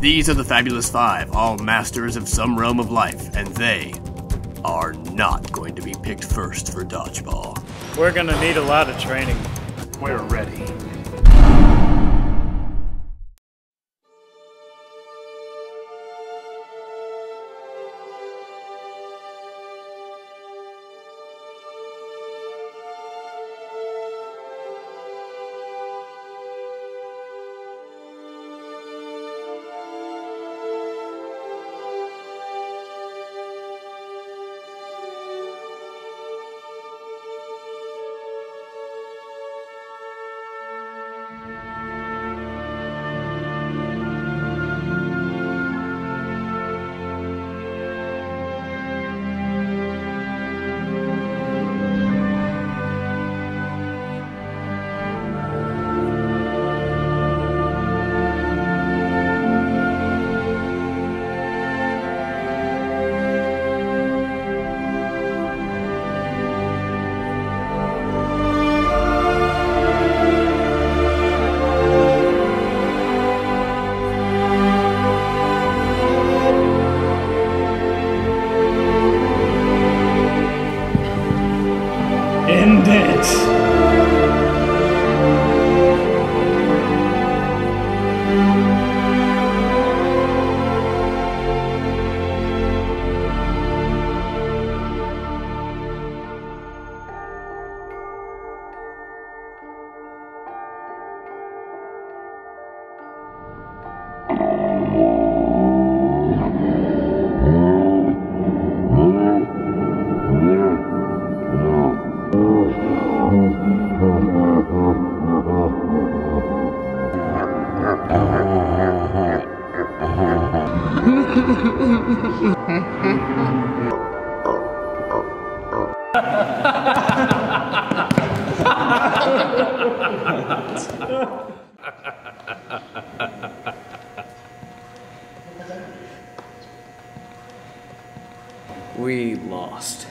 These are the Fabulous Five, all masters of some realm of life, and they are not going to be picked first for dodgeball. We're gonna need a lot of training. We're ready. End it. We lost.